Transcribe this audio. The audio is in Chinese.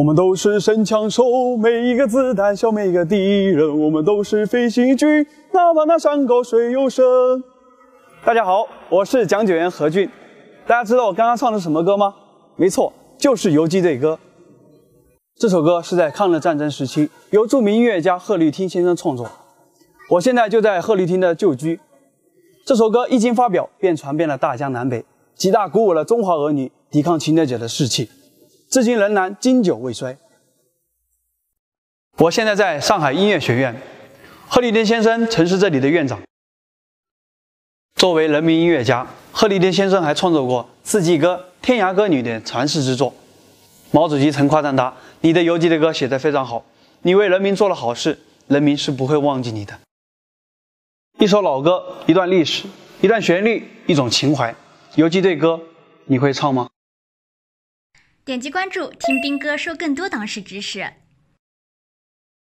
我们都是神枪手，每一个子弹消灭一个敌人。我们都是飞行军，哪怕那山高水又深。大家好，我是讲解员何俊。大家知道我刚刚唱的什么歌吗？没错，就是《游击队歌》。这首歌是在抗日战争时期由著名音乐家贺绿汀先生创作。我现在就在贺绿汀的旧居。这首歌一经发表，便传遍了大江南北，极大鼓舞了中华儿女抵抗侵略者的士气。至今仍然经久未衰。我现在在上海音乐学院，贺立汀先生曾是这里的院长。作为人民音乐家，贺立汀先生还创作过《四季歌》《天涯歌女》等传世之作。毛主席曾夸赞他：“你的游击的歌写得非常好，你为人民做了好事，人民是不会忘记你的。”一首老歌，一段历史，一段旋律，一种情怀。游击队歌，你会唱吗？点击关注，听兵哥说更多党史知识。